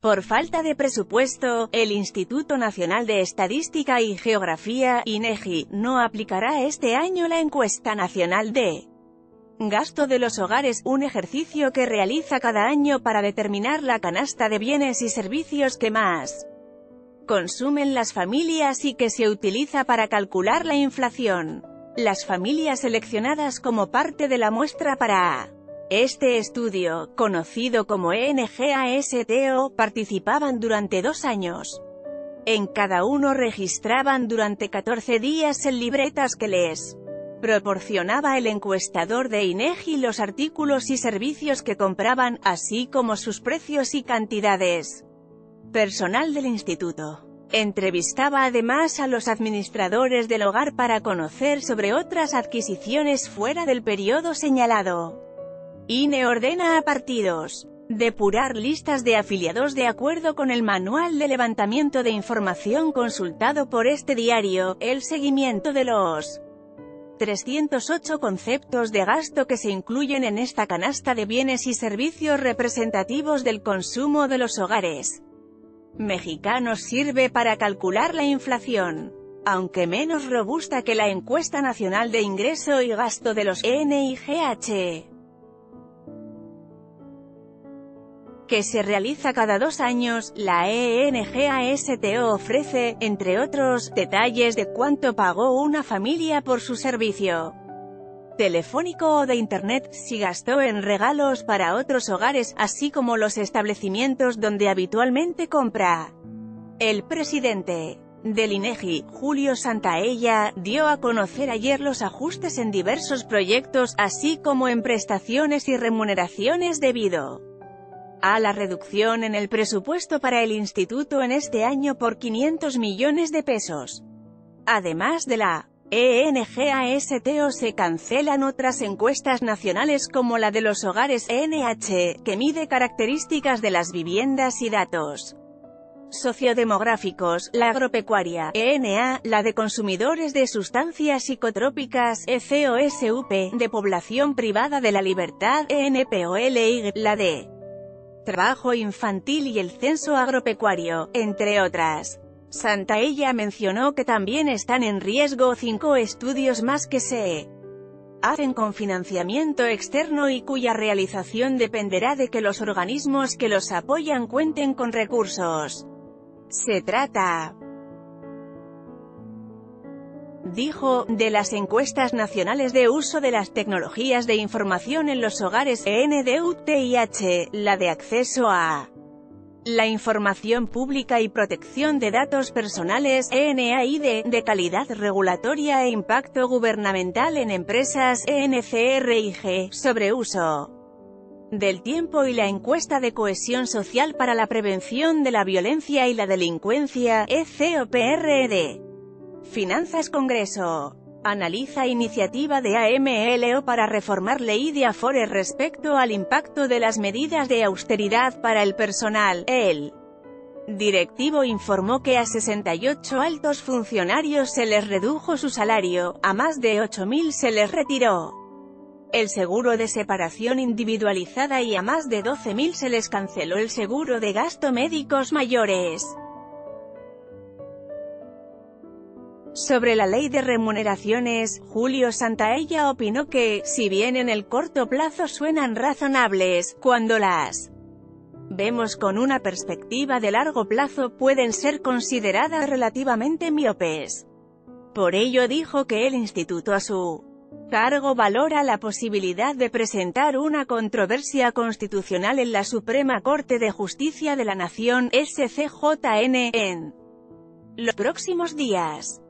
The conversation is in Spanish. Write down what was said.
Por falta de presupuesto, el Instituto Nacional de Estadística y Geografía, INEGI, no aplicará este año la encuesta nacional de gasto de los hogares, un ejercicio que realiza cada año para determinar la canasta de bienes y servicios que más consumen las familias y que se utiliza para calcular la inflación. Las familias seleccionadas como parte de la muestra para este estudio, conocido como ENGASTO, participaban durante dos años. En cada uno registraban durante 14 días en libretas que les proporcionaba el encuestador de INEGI los artículos y servicios que compraban, así como sus precios y cantidades. Personal del instituto. Entrevistaba además a los administradores del hogar para conocer sobre otras adquisiciones fuera del periodo señalado. INE ordena a partidos depurar listas de afiliados de acuerdo con el manual de levantamiento de información consultado por este diario, el seguimiento de los 308 conceptos de gasto que se incluyen en esta canasta de bienes y servicios representativos del consumo de los hogares mexicanos sirve para calcular la inflación. Aunque menos robusta que la encuesta nacional de ingreso y gasto de los NIGH. Que se realiza cada dos años, la ENGASTO ofrece, entre otros, detalles de cuánto pagó una familia por su servicio telefónico o de Internet, si gastó en regalos para otros hogares, así como los establecimientos donde habitualmente compra. El presidente del INEGI, Julio Santaella, dio a conocer ayer los ajustes en diversos proyectos, así como en prestaciones y remuneraciones debido a la reducción en el presupuesto para el instituto en este año por 500 millones de pesos. Además de la ENGASTO se cancelan otras encuestas nacionales como la de los hogares NH, que mide características de las viviendas y datos sociodemográficos, la agropecuaria, ENA, la de consumidores de sustancias psicotrópicas, ECOSUP, de población privada de la libertad, ENPOLY, la de trabajo infantil y el censo agropecuario, entre otras. Santaella mencionó que también están en riesgo cinco estudios más que se hacen con financiamiento externo y cuya realización dependerá de que los organismos que los apoyan cuenten con recursos. Se trata dijo, de las encuestas nacionales de uso de las tecnologías de información en los hogares NDUTIH, la de acceso a la información pública y protección de datos personales de calidad regulatoria e impacto gubernamental en empresas ENCRIG, sobre uso del tiempo y la encuesta de cohesión social para la prevención de la violencia y la delincuencia ECOPRD. Finanzas Congreso. Analiza iniciativa de AMLO para reformar ley de Afore respecto al impacto de las medidas de austeridad para el personal. El directivo informó que a 68 altos funcionarios se les redujo su salario, a más de 8.000 se les retiró el seguro de separación individualizada y a más de 12.000 se les canceló el seguro de gasto médicos mayores. Sobre la ley de remuneraciones, Julio Santaella opinó que, si bien en el corto plazo suenan razonables, cuando las vemos con una perspectiva de largo plazo pueden ser consideradas relativamente miopes. Por ello dijo que el instituto a su cargo valora la posibilidad de presentar una controversia constitucional en la Suprema Corte de Justicia de la Nación, SCJN, en los próximos días.